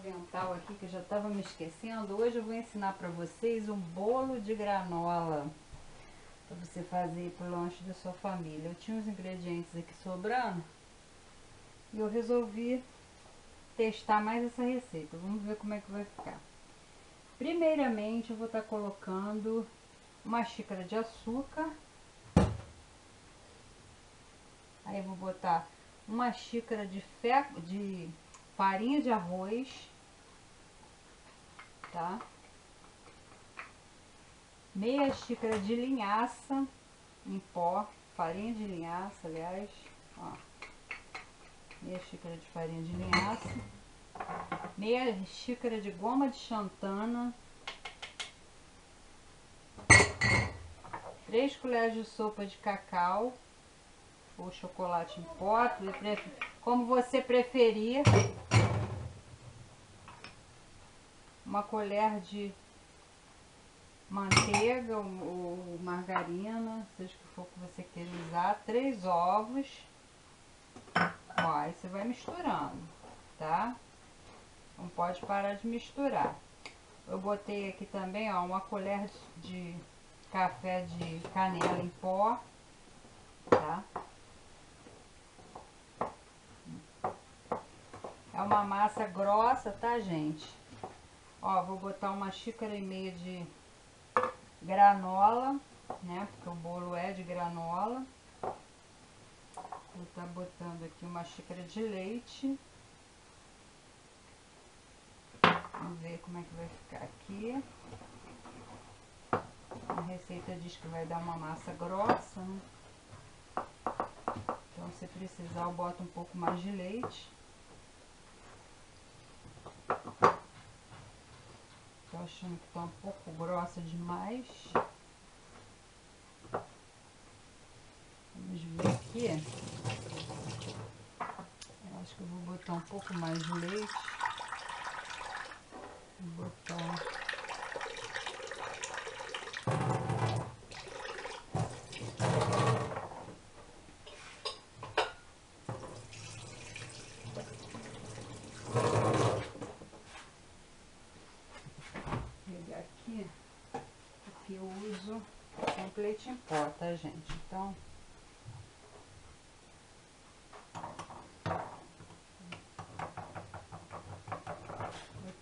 avental aqui que eu já estava me esquecendo. Hoje eu vou ensinar para vocês um bolo de granola para você fazer para o lanche da sua família. Eu tinha os ingredientes aqui sobrando e eu resolvi testar mais essa receita. Vamos ver como é que vai ficar. Primeiramente eu vou estar tá colocando uma xícara de açúcar. Aí eu vou botar uma xícara de, fe... de farinha de arroz, tá? Meia xícara de linhaça em pó, farinha de linhaça, aliás, ó. Meia xícara de farinha de linhaça. Meia xícara de goma de xantana. 3 colheres de sopa de cacau ou chocolate em pó, como você preferir. Uma colher de manteiga ou, margarina, seja o que for que você queira usar. Três ovos. Ó, aí você vai misturando, tá? Não pode parar de misturar. Eu botei aqui também, ó, uma colher de café de canela em pó, tá? É uma massa grossa, tá, gente? Ó, vou botar uma xícara e meia de granola, né? Porque o bolo é de granola. Vou estar tá botando aqui uma xícara de leite. Vamos ver como é que vai ficar aqui. A receita diz que vai dar uma massa grossa, né? Então, se precisar, eu boto um pouco mais de leite. Tô achando que tá um pouco grossa demais. Vamos ver aqui. Eu acho que eu vou botar um pouco mais de leite. Vou botar leite em pó, tá, gente? Então...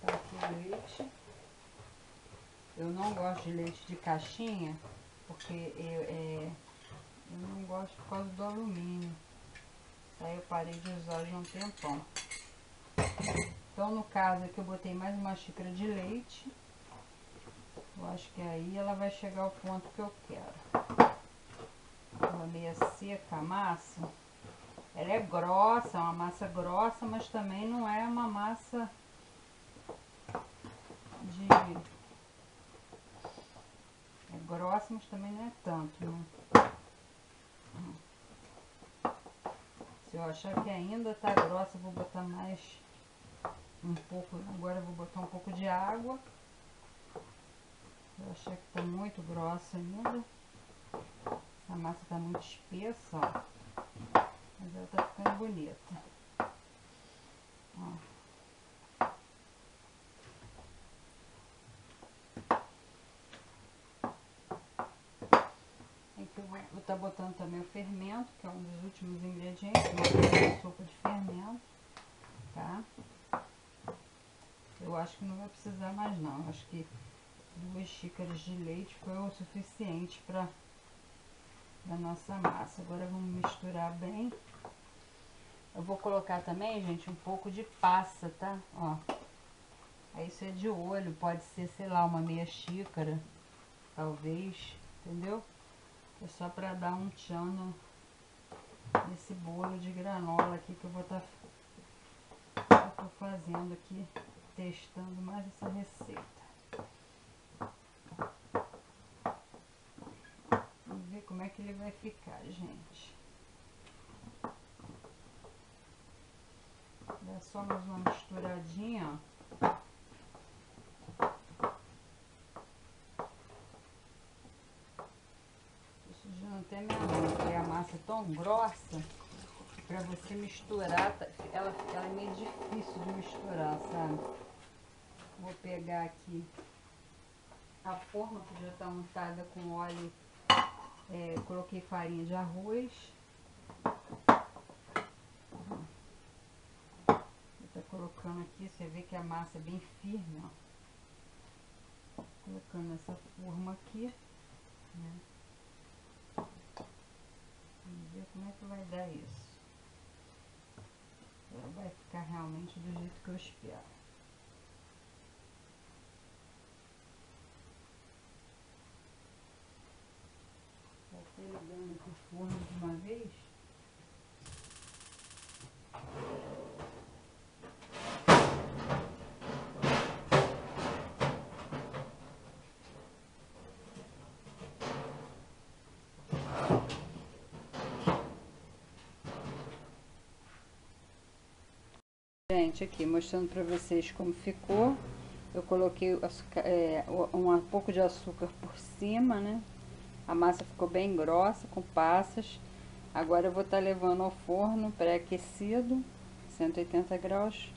Botar aqui o leite. Eu não gosto de leite de caixinha, porque eu, é, eu não gosto por causa do alumínio. Aí eu parei de usar já um tempão. Então, no caso aqui, eu botei mais uma xícara de leite. Acho que aí ela vai chegar ao ponto que eu quero. Ela meio seca a massa. Ela é grossa, é uma massa grossa, mas também não é uma massa de... É grossa, mas também não é tanto, né? Se eu achar que ainda tá grossa, eu vou botar mais um pouco, agora eu vou botar um pouco de água. Achei que tá muito grossa ainda. A massa tá muito espessa, ó. Mas ela tá ficando bonita. Ó. Eu vou estar tá botando também o fermento, que é um dos últimos ingredientes, uma sopa de fermento, tá? Eu acho que não vai precisar mais não, acho que duas xícaras de leite foi o suficiente para a nossa massa. Agora vamos misturar bem. Eu vou colocar também, gente, um pouco de passa, tá? Ó. Isso é de olho, pode ser, sei lá, uma meia xícara, talvez, entendeu? É só para dar um tchan nesse bolo de granola aqui que eu vou estar tá, fazendo aqui, testando mais essa receita. Como é que ele vai ficar, gente. Dá só mais uma misturadinha, ó. Tô sujando até minha mão, porque a massa é tão grossa. Pra pra você misturar, tá, ela, ela é meio difícil de misturar, sabe? Vou pegar aqui a forma que já tá untada com óleo. É, coloquei farinha de arroz. Tá colocando aqui, você vê que a massa é bem firme, ó. Colocando essa forma aqui, né? Vamos ver como é que vai dar isso. Vai ficar realmente do jeito que eu espero. Ligando aqui o forno de uma vez. Gente, aqui mostrando para vocês como ficou. Eu coloquei açúcar, é, um pouco de açúcar por cima, né? A massa ficou bem grossa, com passas. Agora eu vou estar tá levando ao forno pré-aquecido, 180 graus,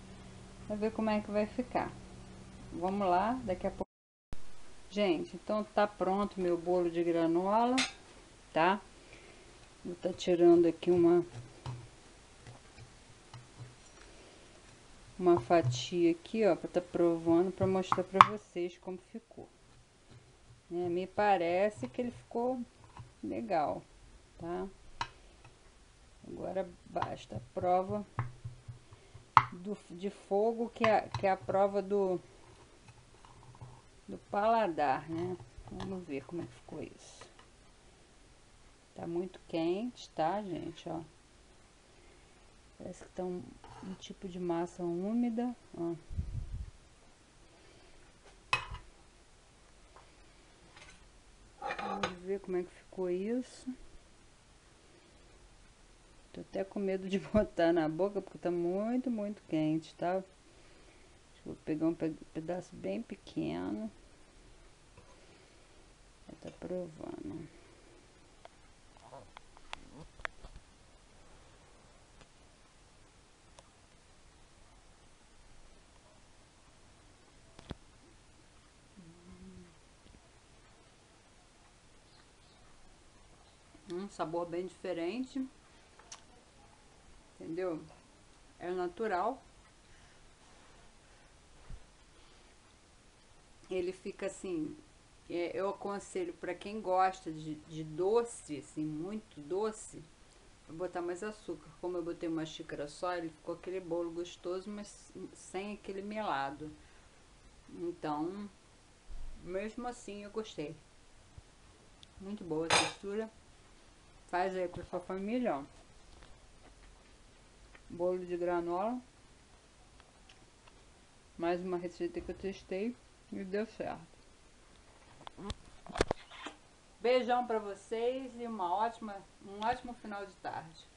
para ver como é que vai ficar. Vamos lá, daqui a pouco. Gente, então tá pronto meu bolo de granola, tá? Vou estar tá tirando aqui uma uma fatia aqui, ó, para tá provando, para mostrar para vocês como ficou. Né? Me parece que ele ficou legal, tá? Agora basta a prova do, de fogo, que é, que é a prova do, do paladar, né? Vamos ver como é que ficou isso. Tá muito quente, tá, gente, ó. Parece que tá um, um tipo de massa úmida, ó. ver como é que ficou isso. Tô até com medo de botar na boca, porque tá muito, muito quente, tá? Vou pegar um pedaço bem pequeno. Já tá provando. Sabor bem diferente. Entendeu? É natural. Ele fica assim. É, eu aconselho para quem gosta de, de doce, assim, muito doce, botar mais açúcar. Como eu botei uma xícara só, ele ficou aquele bolo gostoso, mas sem aquele melado. Então, mesmo assim eu gostei. Muito boa a textura. Faz aí pra sua família, ó. Bolo de granola. Mais uma receita que eu testei e deu certo. Beijão pra vocês e uma ótima, um ótimo final de tarde.